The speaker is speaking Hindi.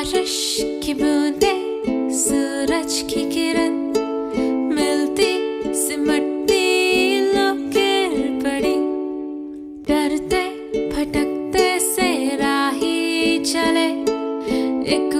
बारिश की बूंदे, सूरज की किरण मिलती, सिमटती लोकेर पड़ी। डरते, भटकते से राही चले, एक